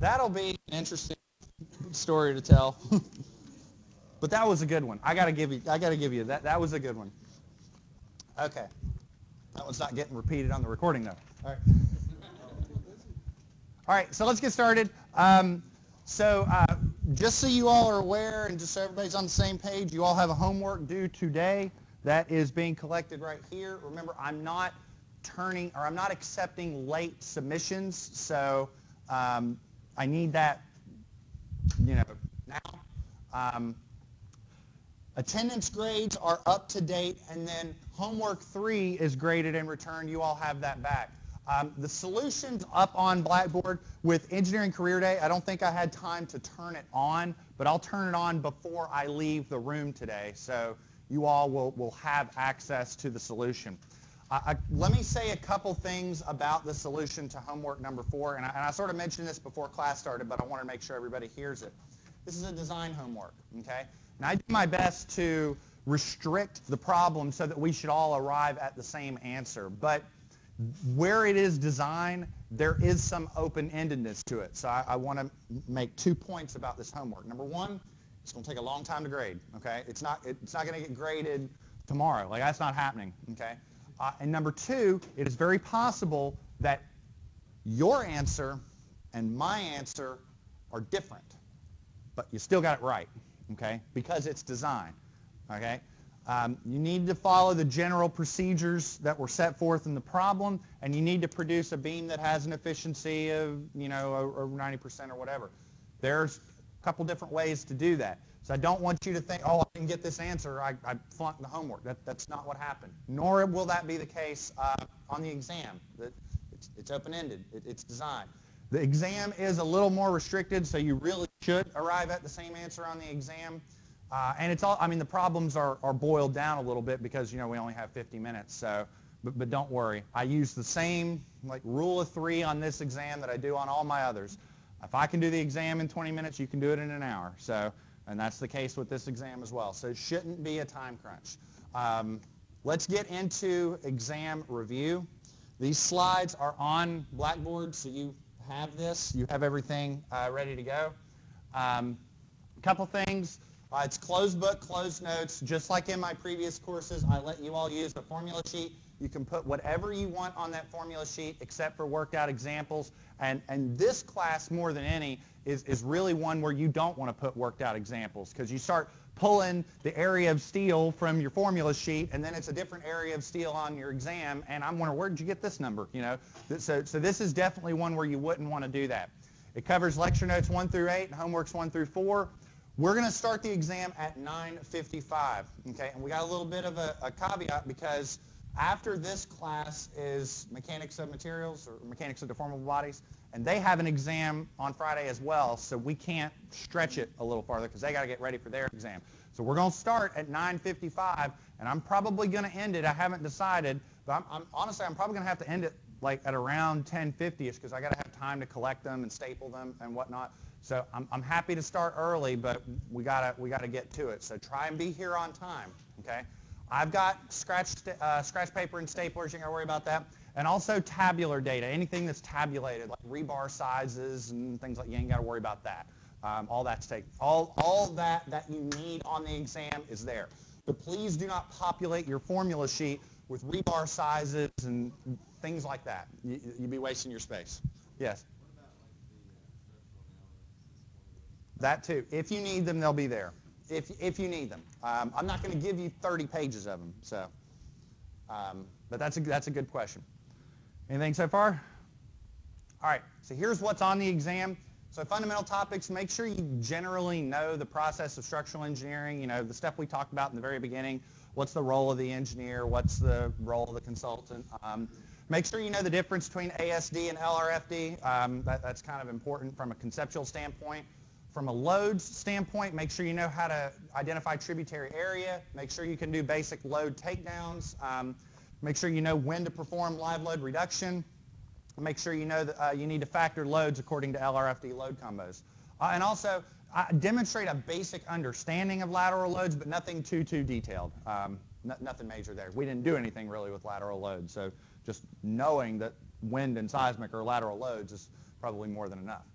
That'll be an interesting story to tell. but that was a good one. I gotta give you. I gotta give you that. That was a good one. Okay. That one's not getting repeated on the recording though. All right. All right. So let's get started. Um, so uh, just so you all are aware and just so everybody's on the same page, you all have a homework due today that is being collected right here. Remember, I'm not turning or I'm not accepting late submissions, so um, I need that, you know, now. Um, attendance grades are up to date, and then homework three is graded and returned. You all have that back. Um, the solution's up on Blackboard with Engineering Career Day. I don't think I had time to turn it on, but I'll turn it on before I leave the room today. So you all will, will have access to the solution. I, let me say a couple things about the solution to homework number four, and I, and I sort of mentioned this before class started, but I want to make sure everybody hears it. This is a design homework, okay? And I do my best to restrict the problem so that we should all arrive at the same answer. But where it is design, there is some open-endedness to it. So I, I want to make two points about this homework. Number one, it's going to take a long time to grade, okay? It's not, it's not going to get graded tomorrow. Like, that's not happening, okay? Uh, and number two, it is very possible that your answer and my answer are different, but you still got it right, okay? Because it's design, okay? Um, you need to follow the general procedures that were set forth in the problem, and you need to produce a beam that has an efficiency of, you know, over 90% or whatever. There's a couple different ways to do that. So I don't want you to think, oh, I didn't get this answer. I, I flunked the homework. That, that's not what happened. Nor will that be the case uh, on the exam. It's, it's open-ended. It, it's designed. The exam is a little more restricted, so you really should arrive at the same answer on the exam. Uh, and it's all, I mean, the problems are, are boiled down a little bit because, you know, we only have 50 minutes. So, but, but don't worry. I use the same, like, rule of three on this exam that I do on all my others. If I can do the exam in 20 minutes, you can do it in an hour. So and that's the case with this exam as well. So it shouldn't be a time crunch. Um, let's get into exam review. These slides are on Blackboard, so you have this. You have everything uh, ready to go. Um, a couple things. Uh, it's closed book, closed notes. Just like in my previous courses, I let you all use the formula sheet. You can put whatever you want on that formula sheet except for worked out examples. And, and this class, more than any, is, is really one where you don't want to put worked out examples because you start pulling the area of steel from your formula sheet and then it's a different area of steel on your exam and I'm wondering where did you get this number you know? So, so this is definitely one where you wouldn't want to do that. It covers lecture notes 1 through 8 and homeworks 1 through 4 we're going to start the exam at 9.55 okay? And we got a little bit of a, a caveat because after this class is mechanics of materials or mechanics of deformable bodies and they have an exam on Friday as well, so we can't stretch it a little farther because they got to get ready for their exam. So we're going to start at 9.55, and I'm probably going to end it. I haven't decided, but I'm, I'm honestly, I'm probably going to have to end it like at around 10.50ish because I got to have time to collect them and staple them and whatnot. So I'm, I'm happy to start early, but we got to we got to get to it. So try and be here on time, okay? I've got scratch, uh, scratch paper and staplers. You got to worry about that. And also tabular data, anything that's tabulated, like rebar sizes and things like that, you ain't got to worry about that. Um, all that's taken. All, all that that you need on the exam is there. But please do not populate your formula sheet with rebar sizes and things like that. You, you'd be wasting your space. Yes? That too. If you need them, they'll be there. If, if you need them. Um, I'm not going to give you 30 pages of them, so. Um, but that's a, that's a good question. Anything so far? All right, so here's what's on the exam. So fundamental topics, make sure you generally know the process of structural engineering, you know, the stuff we talked about in the very beginning. What's the role of the engineer? What's the role of the consultant? Um, make sure you know the difference between ASD and LRFD. Um, that, that's kind of important from a conceptual standpoint. From a loads standpoint, make sure you know how to identify tributary area. Make sure you can do basic load takedowns. Um, Make sure you know when to perform live load reduction. Make sure you know that uh, you need to factor loads according to LRFD load combos. Uh, and also, demonstrate a basic understanding of lateral loads, but nothing too, too detailed. Um, nothing major there. We didn't do anything really with lateral loads, so just knowing that wind and seismic are lateral loads is probably more than enough.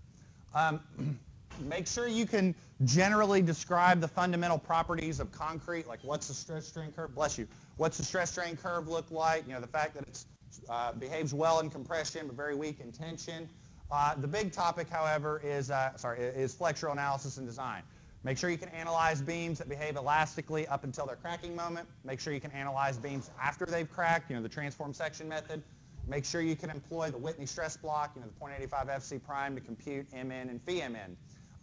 Um, make sure you can generally describe the fundamental properties of concrete, like what's the stress strain curve, bless you, what's the stress strain curve look like, you know, the fact that it uh, behaves well in compression but very weak in tension. Uh, the big topic, however, is, uh, sorry, is flexural analysis and design. Make sure you can analyze beams that behave elastically up until their cracking moment. Make sure you can analyze beams after they've cracked, you know, the transform section method. Make sure you can employ the Whitney stress block, you know, the 0.85 FC prime to compute MN and phi MN.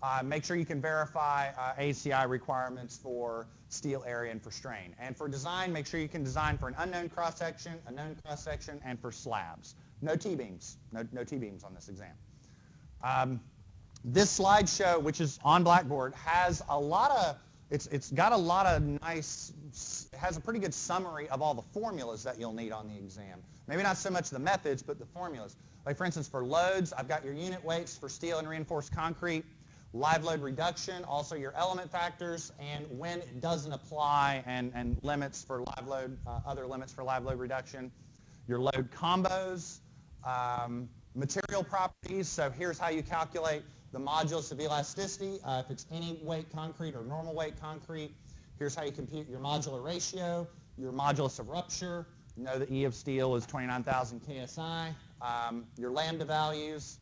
Uh, make sure you can verify uh, ACI requirements for steel area and for strain. And for design, make sure you can design for an unknown cross-section, a known cross-section, and for slabs. No T-beams, no, no T-beams on this exam. Um, this slideshow, which is on Blackboard, has a lot of, it's, it's got a lot of nice, has a pretty good summary of all the formulas that you'll need on the exam. Maybe not so much the methods, but the formulas. Like for instance, for loads, I've got your unit weights for steel and reinforced concrete, live load reduction, also your element factors, and when it doesn't apply, and, and limits for live load, uh, other limits for live load reduction. Your load combos, um, material properties, so here's how you calculate the modulus of elasticity. Uh, if it's any weight concrete or normal weight concrete, here's how you compute your modular ratio, your modulus of rupture. You know the E of steel is 29,000 KSI. Um, your lambda values.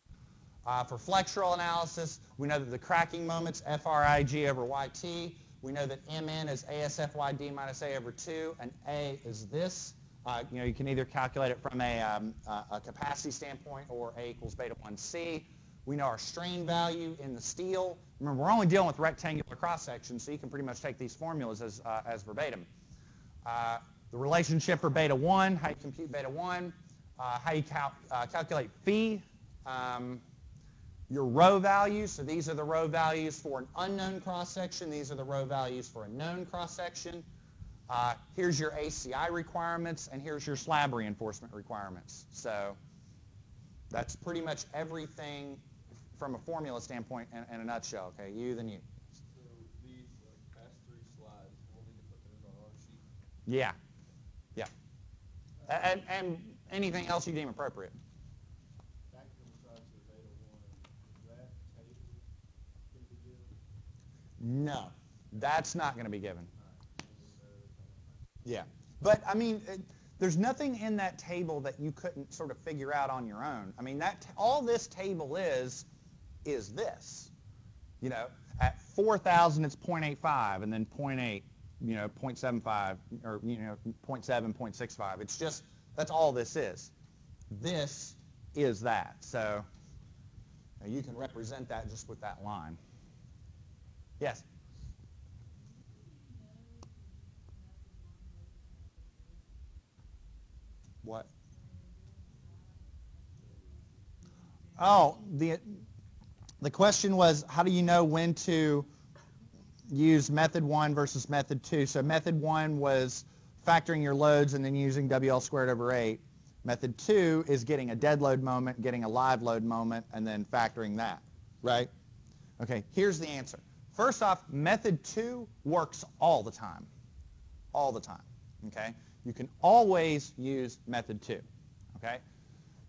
Uh, for flexural analysis, we know that the cracking moments, FRIG over YT. We know that MN is ASFYD minus A over 2, and A is this. Uh, you know, you can either calculate it from a, um, a capacity standpoint or A equals beta 1C. We know our strain value in the steel. Remember, we're only dealing with rectangular cross-sections, so you can pretty much take these formulas as, uh, as verbatim. Uh, the relationship for beta 1, how you compute beta 1, uh, how you cal uh, calculate phi, um, your rho values. So these are the rho values for an unknown cross-section. These are the rho values for a known cross-section. Uh, here's your ACI requirements, and here's your slab reinforcement requirements. So that's pretty much everything from a formula standpoint in, in a nutshell, okay? You, then you. So these like past three slides, we'll need to put those on our sheet. Yeah. Yeah. And, and anything else you deem appropriate. Back to the side to beta one, is that table gonna be given? No, that's not going to be given. Yeah. But, I mean, it, there's nothing in that table that you couldn't sort of figure out on your own. I mean, that all this table is, is this. You know, at 4,000 it's 0.85 and then 0.8, you know, 0.75 or, you know, 0.7, 0.65. It's just, that's all this is. This is that. So you can represent that just with that line. Yes? What? Oh, the the question was how do you know when to use method one versus method two? So method one was factoring your loads and then using WL squared over 8. Method two is getting a dead load moment, getting a live load moment, and then factoring that, right? Okay, here's the answer. First off, method two works all the time. All the time, okay? You can always use method two, okay?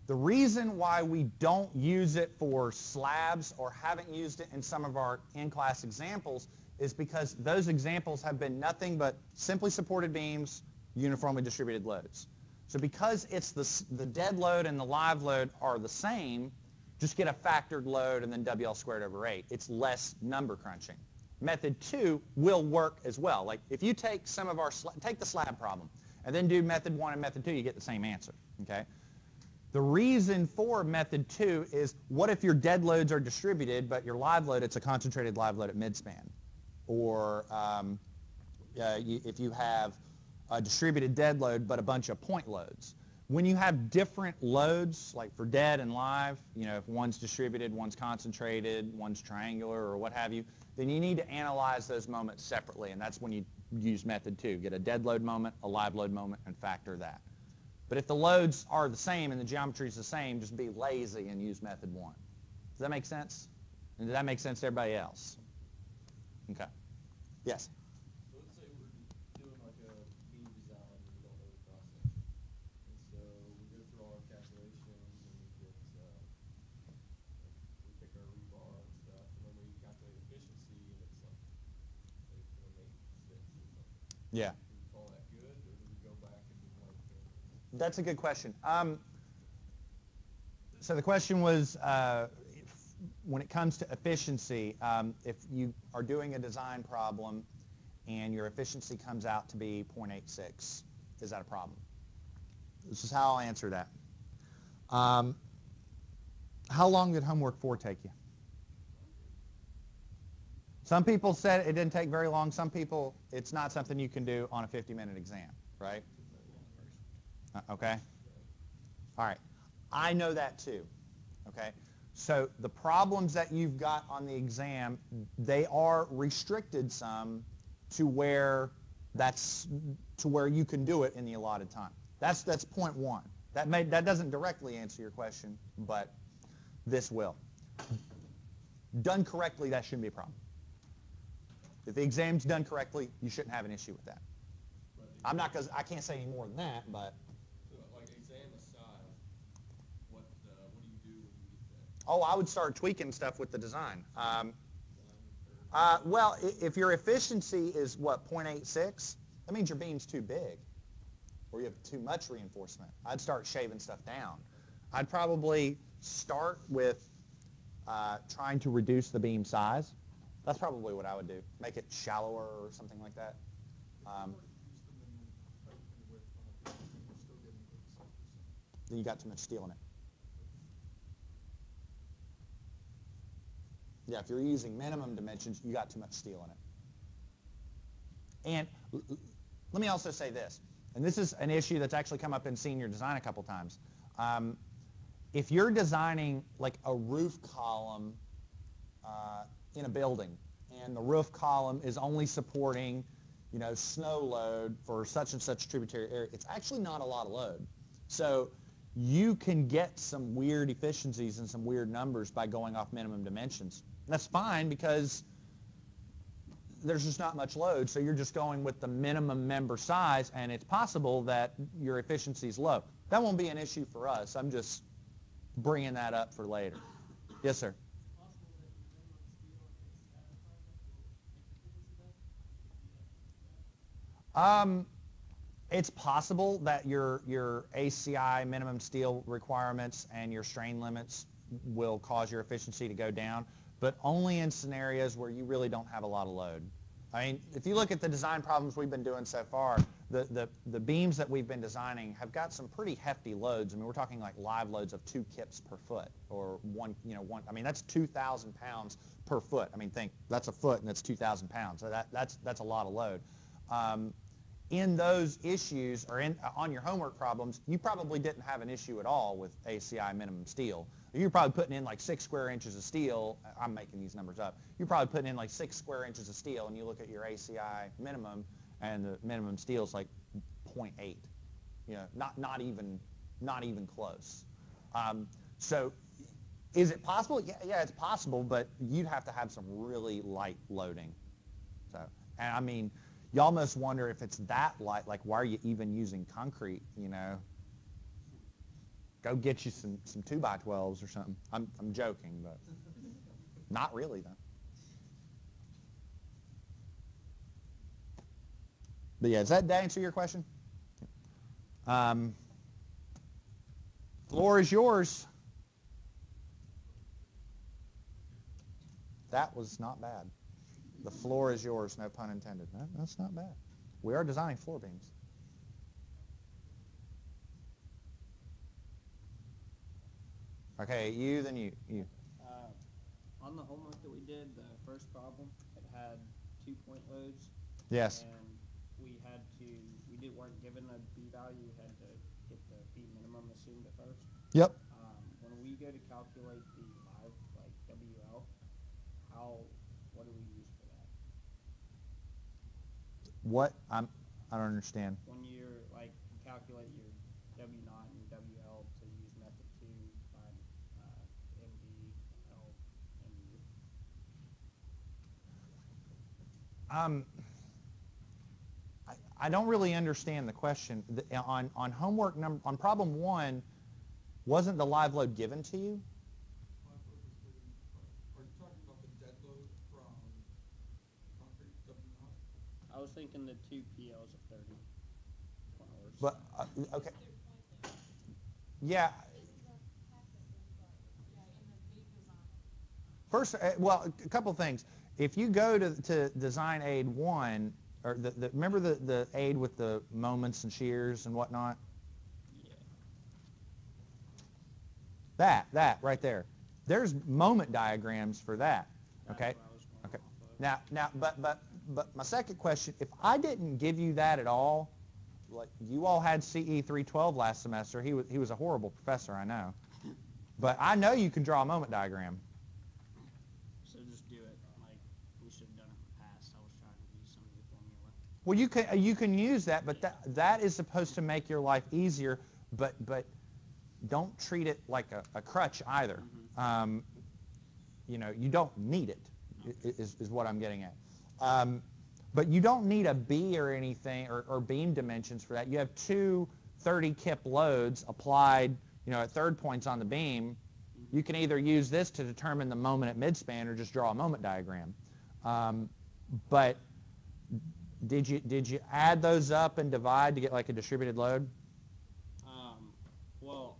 The reason why we don't use it for slabs or haven't used it in some of our in-class examples is because those examples have been nothing but simply supported beams, uniformly distributed loads. So because it's the, the dead load and the live load are the same, just get a factored load and then WL squared over 8. It's less number crunching. Method 2 will work as well. Like if you take some of our, take the slab problem and then do method 1 and method 2, you get the same answer, okay? The reason for method 2 is what if your dead loads are distributed, but your live load, it's a concentrated live load at midspan? Or um, uh, you, if you have a distributed dead load, but a bunch of point loads. When you have different loads, like for dead and live, you know, if one's distributed, one's concentrated, one's triangular, or what have you, then you need to analyze those moments separately, and that's when you use method two. Get a dead load moment, a live load moment, and factor that. But if the loads are the same and the geometry is the same, just be lazy and use method one. Does that make sense? And does that make sense to everybody else? Okay. Yes? So let's say we're doing like a beam design and we don't know the cross section. And so we go through all our calculations and we get, uh, we pick our rebar, Yeah. Do we call that good, or do we go back and do like, uh, That's a good question. Um, so the question was, uh, if, when it comes to efficiency, um, if you are doing a design problem and your efficiency comes out to be 0.86, is that a problem? This is how I'll answer that. Um, how long did homework four take you? Some people said it didn't take very long. Some people, it's not something you can do on a 50-minute exam, right? Uh, Okay? All right. I know that too. Okay? So the problems that you've got on the exam, they are restricted some to where that's to where you can do it in the allotted time. That's that's point one. That may that doesn't directly answer your question, but this will. Done correctly, that shouldn't be a problem. If the exam's done correctly, you shouldn't have an issue with that. I'm not because I can't say any more than that, but So like exam aside, what, uh, what do you do when you get that? Oh, I would start tweaking stuff with the design. Um, uh, well, if your efficiency is what 0.86, that means your beam's too big, or you have too much reinforcement. I'd start shaving stuff down. I'd probably start with uh, trying to reduce the beam size. That's probably what I would do. Make it shallower or something like that. Um, then you got too much steel in it. Yeah, if you're using minimum dimensions, you got too much steel in it. And let me also say this, and this is an issue that's actually come up in senior design a couple times. Um, if you're designing like a roof column uh, in a building, and the roof column is only supporting, you know, snow load for such and such tributary area, it's actually not a lot of load. So you can get some weird efficiencies and some weird numbers by going off minimum dimensions. And that's fine because there's just not much load, so you're just going with the minimum member size, and it's possible that your efficiency is low. That won't be an issue for us. I'm just bringing that up for later. Yes, sir. Um, it's possible that your your ACI minimum steel requirements and your strain limits will cause your efficiency to go down, but only in scenarios where you really don't have a lot of load. I mean, if you look at the design problems we've been doing so far, the, the, the beams that we've been designing have got some pretty hefty loads. I mean, we're talking like live loads of two kips per foot or one, you know, one, I mean, that's 2,000 pounds per foot. I mean, think, that's a foot and that's 2,000 pounds. So that, that's, that's a lot of load. Um, in those issues or in, on your homework problems, you probably didn't have an issue at all with ACI minimum steel. You're probably putting in like six square inches of steel. I'm making these numbers up. You're probably putting in like six square inches of steel, and you look at your ACI minimum, and the minimum steel is like 0.8. You know, not not even not even close. Um, so, is it possible? Yeah, yeah, it's possible, but you'd have to have some really light loading. So, and I mean, you almost wonder if it's that light, like why are you even using concrete, you know? Go get you some, some 2 by 12s or something. I'm, I'm joking, but not really though. But yeah, does that answer your question? Um, floor is yours. That was not bad. The floor is yours, no pun intended. That- that's not bad. We are designing floor beams. Okay, you, then you, you. Uh, on the homework that we did, the first problem, it had two point loads. Yes. And we had to, we did, weren't given a B value, we had to get the B minimum assumed at first. Yep. Um, when we go to calculate the live, like WL, how, what do we use for that? What? I'm, I don't understand. When you're, like, calculate your W naught and your WL to use method two, find, uh, MD, L, MU. Um, I, I don't really understand the question. The, on, on homework number, on problem one, wasn't the live load given to you? Live load was given, are you talking about the dead load from concrete W naught? I was thinking the two PLs of thirty hours. But, uh, okay. Yeah, First, uh, well, a couple things. If you go to, to design aid one, or the, the remember the, the aid with the moments and shears and whatnot? yeah. That, that right there. There's moment diagrams for that. That's Okay. what I was going Okay. off of. Now, now, but, but, but my second question: If I didn't give you that at all, like you all had CE 312 last semester, he was he was a horrible professor, I know. But I know you can draw a moment diagram. So just do it like we should have done it in the past. I was trying to use some of the formula. Well, you can you can use that, but that that is supposed to make your life easier. But but don't treat it like a, a crutch either. Um, you know, you don't need it. i- Is is what I'm getting at. Um, but you don't need a B or anything or, or beam dimensions for that. You have two 30 kip loads applied, you know, at third points on the beam. You can either use this to determine the moment at midspan or just draw a moment diagram. Um, but did you did you add those up and divide to get like a distributed load? Um, well,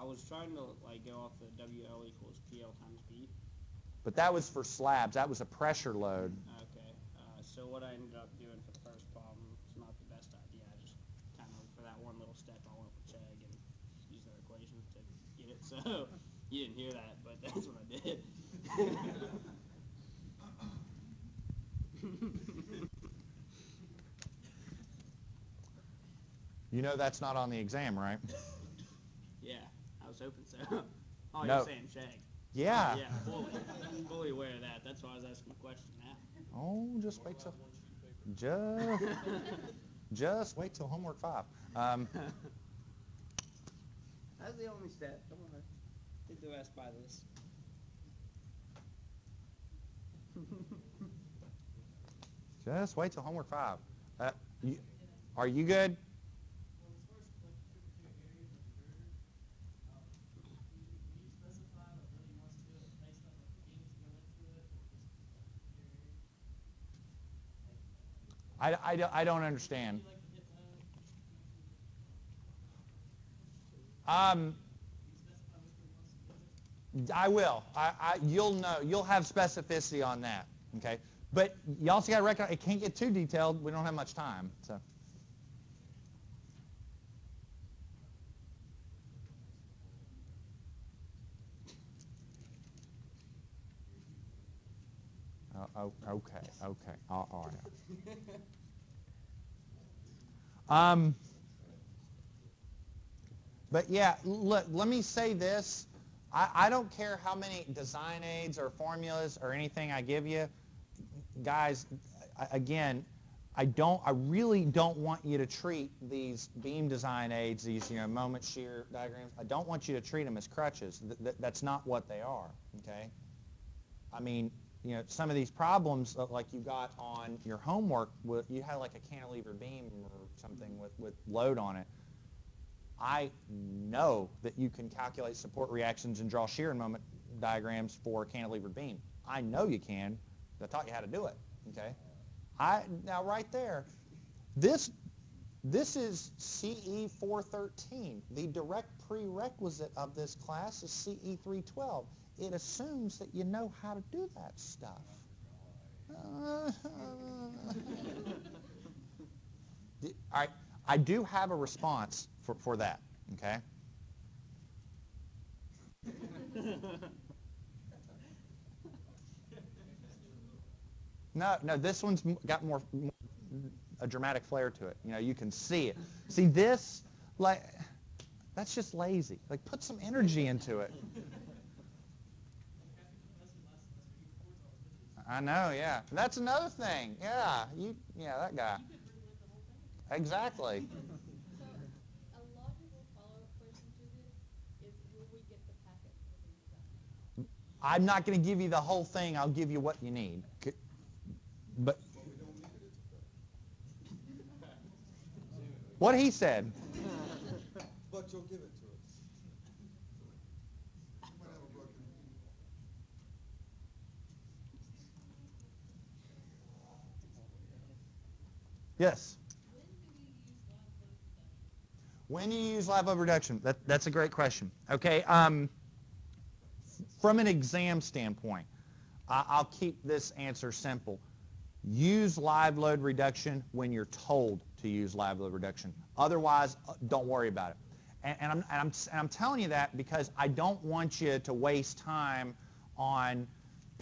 I was trying to like go off the WL equals PL times B. But that was for slabs. That was a pressure load. Uh, what I ended up doing for the first problem is not the best idea. I just kind of for that one little step, I went with Chegg and used their equations to get it. So you didn't hear that, but that's what I did. You know that's not on the exam, right? yeah, I was hoping so. Oh, No. you're saying Chegg. Yeah. Oh, yeah, fully, fully aware of that. That's why I was asking the question. Oh, just wait till just just wait till homework five. Um, That's the only step. Come on. Did the rest by this. just wait till homework five. Uh, you, are you good? Well, as far as like particular areas of the girder, um, can you, can you specify like whether you want to do it based on like beams go into it or just your area? I, I, don't- I don't understand. Um? I will. I, I, you'll know. You'll have specificity on that. Okay. But you also got to recognize it can't get too detailed. We don't have much time. So. Oh, oh, okay. Okay. All, all right. Um. But yeah, look, let me say this. I, I don't care how many design aids or formulas or anything I give you. Guys, again, I don't, I really don't want you to treat these beam design aids, these, you know, moment shear diagrams, I don't want you to treat them as crutches. Th- th- that's not what they are, okay? I mean, you know, some of these problems, like you got on your homework, you had like a cantilever beam or something with, with load on it. I know that you can calculate support reactions and draw shear and moment diagrams for a cantilever beam. I know you can. I taught you how to do it. Okay. I now right there, this this is CE 413. The direct prerequisite of this class is CE 312. It assumes that you know how to do that stuff. Right, I do have a response for, for that, okay? No, no, this one's got more, more a dramatic flair to it. You know, you can see it. See this, like, that's just lazy. Like, put some energy into it. I know, yeah. That's another thing. Yeah, you, yeah, that guy. Exactly. So, a logical follow-up question to this is, will we get the packet for? I'm not going to give you the whole thing. I'll give you what you need. But what he said. But you'll give it Yes. When you use live load reduction, that, that's a great question. Okay, um, from an exam standpoint, I, I'll keep this answer simple. Use live load reduction when you're told to use live load reduction. Otherwise, uh, don't worry about it. And, and, I'm, and, I'm, and I'm telling you that because I don't want you to waste time on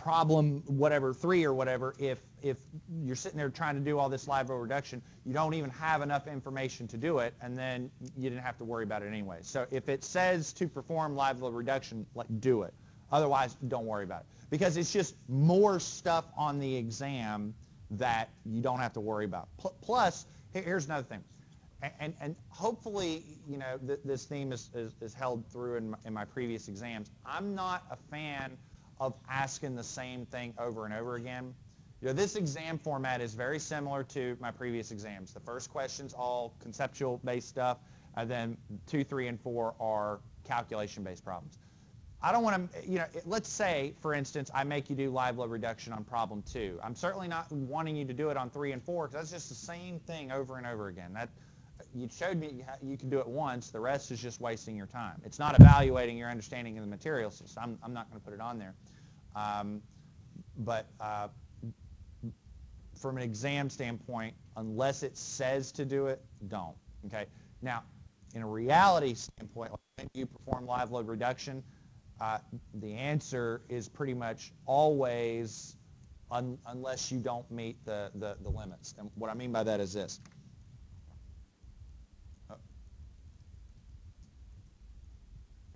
problem whatever three or whatever if if you're sitting there trying to do all this live reduction you don't even have enough information to do it and then you didn't have to worry about it anyway. So if it says to perform live load reduction like do it. Otherwise don't worry about it. Because it's just more stuff on the exam that you don't have to worry about. Pl- plus here's another thing. And, and, and hopefully, you know, th- this theme is, is, is held through in my, in my previous exams. I'm not a fan of asking the same thing over and over again. You know, this exam format is very similar to my previous exams. The first question's all conceptual-based stuff, and then two, three, and four are calculation-based problems. I don't want to, you know, let's say, for instance, I make you do live load reduction on problem two. I'm certainly not wanting you to do it on three and four because that's just the same thing over and over again. That you showed me you can do it once. The rest is just wasting your time. It's not evaluating your understanding of the material, so I'm, I'm not going to put it on there. Um, but uh, from an exam standpoint, unless it says to do it, don't. Okay. Now, in a reality standpoint, when you perform live load reduction, uh, the answer is pretty much always un- unless you don't meet the, the, the limits. And what I mean by that is this.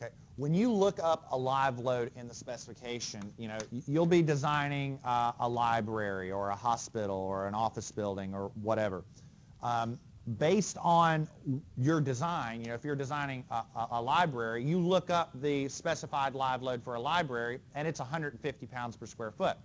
Okay. When you look up a live load in the specification, you know, you'll be designing uh, a library or a hospital or an office building or whatever. Um, based on your design, you know, if you're designing a, a, a library, you look up the specified live load for a library and it's 150 pounds per square foot.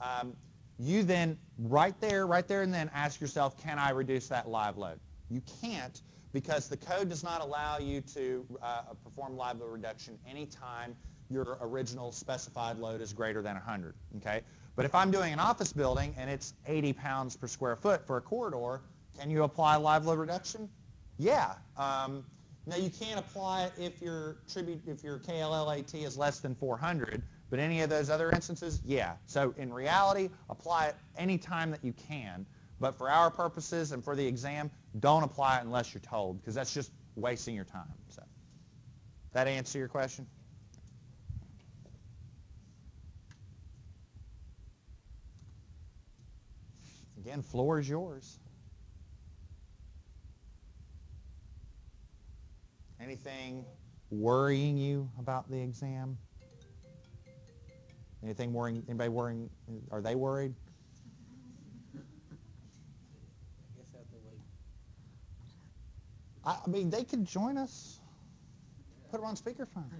Um, you then, right there, right there and then ask yourself, can I reduce that live load? You can't because the code does not allow you to uh, perform live load reduction anytime your original specified load is greater than 100, okay? But if I'm doing an office building and it's 80 pounds per square foot for a corridor, can you apply live load reduction? Yeah. Um, now you can't apply it if your tribute, if your KLLAT is less than 400, but any of those other instances, yeah. So in reality, apply it any time that you can. But for our purposes and for the exam, don't apply it unless you're told, because that's just wasting your time. So, that answer your question? Again, floor is yours. Anything worrying you about the exam? Anything worrying? Anybody worrying? Are they worried? I guess I have to wait. I, I mean, they could join us. Put them on speakerphone.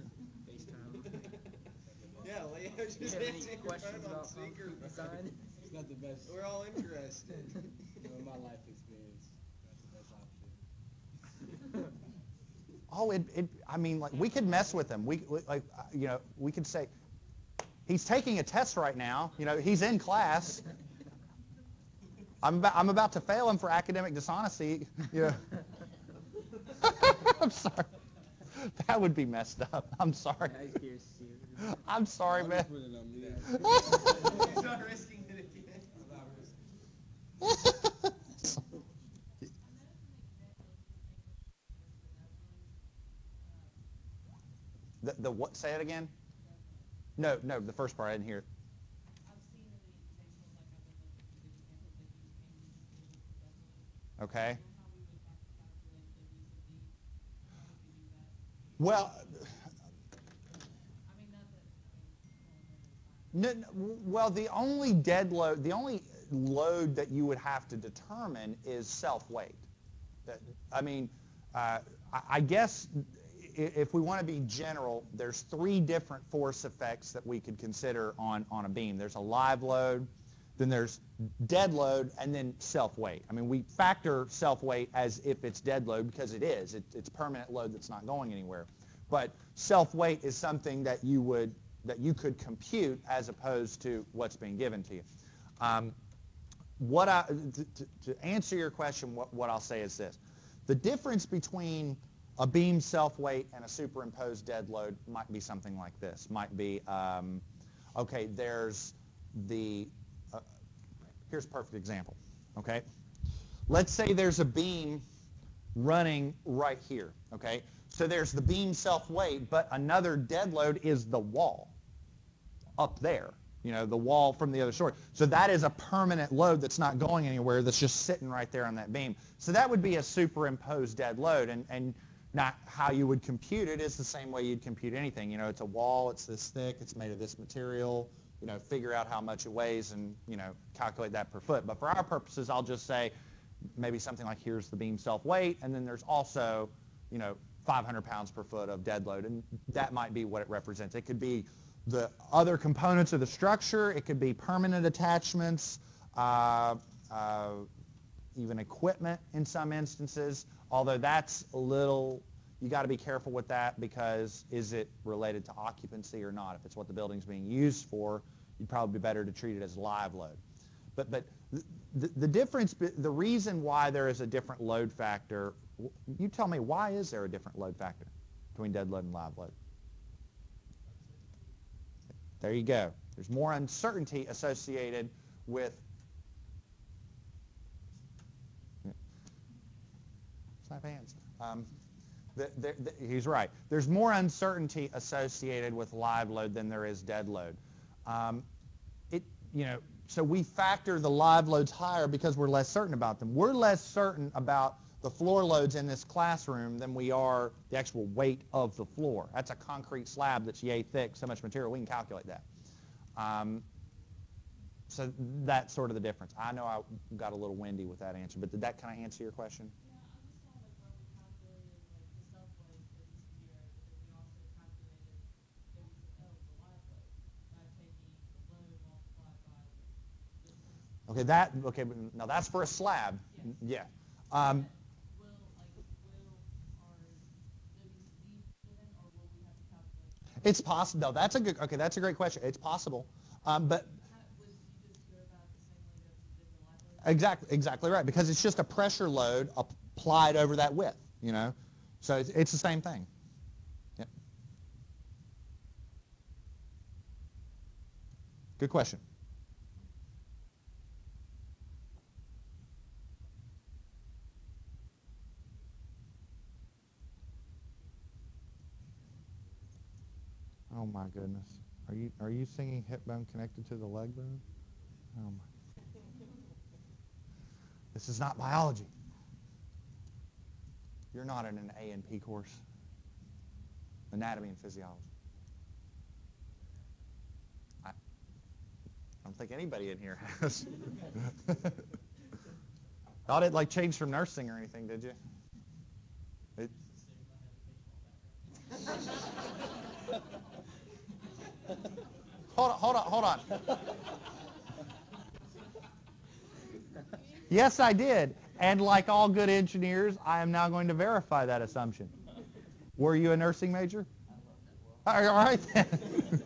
FaceTime. Yeah, Leo's You just have any answering your questions phone on about speaker. design? It's not the best. We're all interested. In my life experience, that's the best option. Oh, it, it, I mean, like, we could mess with him. We, we- like, uh, you know, we could say, he's taking a test right now. You know, he's in class. I'm about, I'm about to fail him for academic dishonesty. You know. I'm sorry. That would be messed up. I'm sorry. I was curious to see. I'm sorry, man. just put it on me. He's not risking it again. I'm not risking the, the what? Say it again. No, no, the first part I didn't hear. I've Well, no. No, well, the only dead load, the only load that you would have to determine is self-weight. I mean, uh, I I guess if we want to be general, there's three different force effects that we could consider on, on a beam. There's a live load, then there's dead load, and then self-weight. I mean, we factor self-weight as if it's dead load because it is. It, it's permanent load that's not going anywhere. But self-weight is something that you would that you could compute as opposed to what's being given to you. Um, what I to, to- answer your question, what, what I'll say is this: the difference between a beam self weight and a superimposed dead load might be something like this. Might be, um, okay, there's the here's a perfect example. Okay, let's say there's a beam running right here. Okay, so there's the beam self weight, but another dead load is the wall up there. You know, the wall from the other shore. So that is a permanent load that's not going anywhere. That's just sitting right there on that beam. So that would be a superimposed dead load, and and not how you would compute it is the same way you'd compute anything. You know, it's a wall. It's this thick. It's made of this material. You know, figure out how much it weighs and you know calculate that per foot. But for our purposes, I'll just say maybe something like here's the beam self weight, and then there's also you know 500 pounds per foot of dead load, and that might be what it represents. It could be the other components of the structure. It could be permanent attachments, uh, uh, even equipment in some instances. Although that's a little, you got to be careful with that because is it related to occupancy or not? If it's what the building's being used for, you'd probably be better to treat it as live load. But but the, the difference, the reason why there is a different load factor, you tell me why is there a different load factor between dead load and live load? There you go. There's more uncertainty associated with Slap hands. Um, the, the, the, he's right. There's more uncertainty associated with live load than there is dead load. Um, it, you know, so we factor the live loads higher because we're less certain about them. We're less certain about the floor loads in this classroom than we are the actual weight of the floor. That's a concrete slab that's yay thick, so much material, we can calculate that. Um, so that's sort of the difference. I know I got a little windy with that answer, but did that kind of answer your question? Yeah, I'm just saying like when we calculated like the self weight for this year, but then we also calculated the, oh, the live load by taking the load multiplied by the distance. Okay, that okay. Now that's for a slab. Yeah. Um, Will, like, will our WCD be given or will we have to calculate? it's possible. No, that's a good. Okay, that's a great question. It's possible. Um, but How, would you just go about it the same way that you did the live load? exactly, exactly right. Because it's just a pressure load applied over that width. You know, so it's, it's the same thing. Yeah. Good question. Oh my goodness. Are you are you singing hip bone connected to the leg bone? Oh my. This is not biology. You're not in an A and P course. Anatomy and physiology. I, I don't think anybody in here has. Thought it like changed from nursing or anything, did you? It, hold on, hold on, hold on. Yes, I did. And like all good engineers, I am now going to verify that assumption. Were you a nursing major? All right, all right then.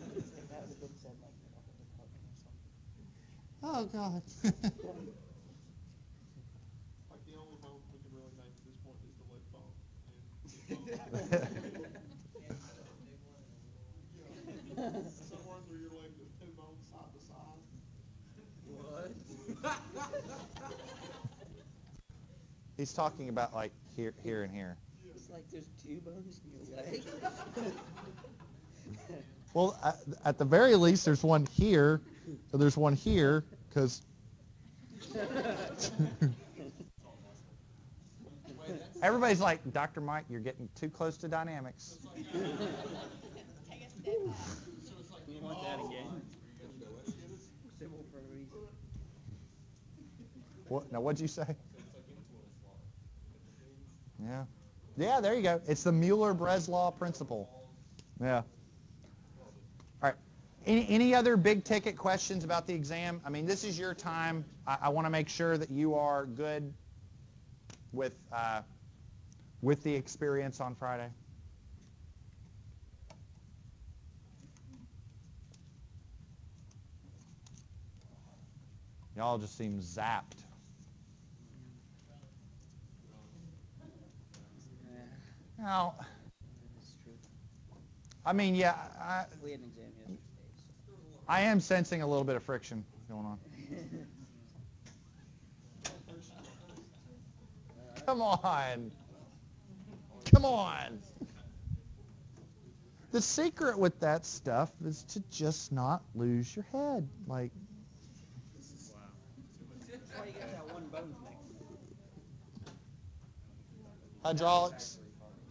oh God. Like the only phone we can really name at this point is the lit phone. And somewhere under your leg, there's two bones side to side. He's talking about like here, here, and here. It's like there's two bones in your leg. Well, at, at the very least, there's one here, so there's one here, because. Everybody's like, Dr. Mike, you're getting too close to dynamics. Take a step. You want that again? Simple for a reason. What, now, what'd you say? Yeah. Yeah, there you go. It's the Mueller-Breslau principle. Yeah. All right. Any, any other big ticket questions about the exam? I mean, this is your time. I, I want to make sure that you are good with, uh, with the experience on Friday. Y'all just seem zapped. Now, I mean, yeah, I, We had an exam yesterday. I am sensing a little bit of friction going on. Come on. Come on. The secret with that stuff is to just not lose your head. Like, That's why you got that one bone thing. hydraulics,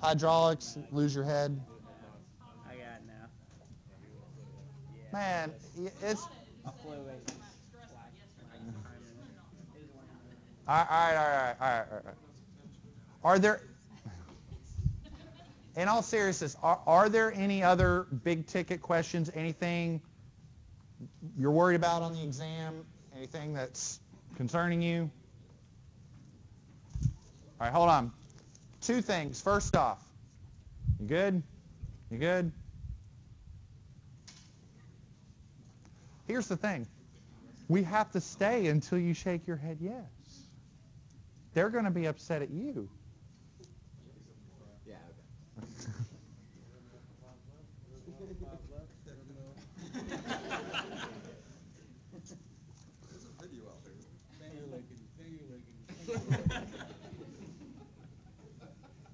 hydraulics, lose your head. I got it now. Man, it's, A flow rate. all right, all right, all right, all right, all right. Are there, in all seriousness, are, are there any other big ticket questions? Anything you're worried about on the exam? Anything that's concerning you? All right, hold on. Two things. First off, you good? You good? Here's the thing. We have to stay until you shake your head yes. They're going to be upset at you. Yeah, okay. There's a video out there. Finger licking, finger licking.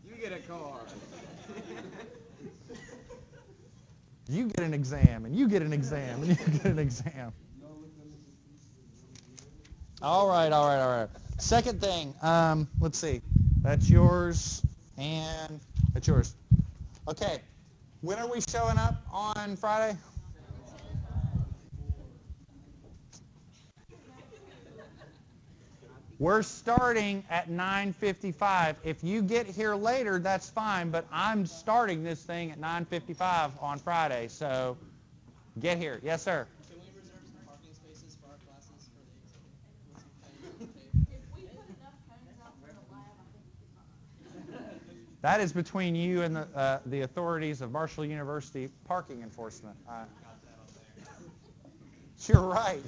You get a car. You get an exam, and you get an exam, and you get an exam. All right, all right, all right. Second thing, um, let's see. That's yours, and that's yours. Okay. When are we showing up on Friday? We're starting at 9:55. If you get here later, that's fine, but I'm starting this thing at 9:55 on Friday. So get here. Yes, sir. Can we reserve some parking spaces for our classes for the exam? With some tape? If we put enough cones out for the lab, I think we'll be fine. That is between you and the, uh, the authorities of Marshall University parking enforcement. Uh, you're right.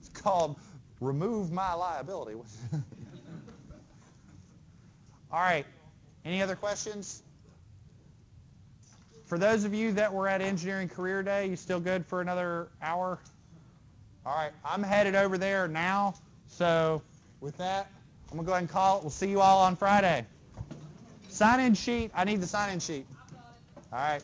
It's called remove my liability. All right. Any other questions? For those of you that were at Engineering Career Day, you still good for another hour? All right. I'm headed over there now. So with that, I'm going to go ahead and call it. We'll see you all on Friday. Sign-in sheet. I need the sign-in sheet. All right.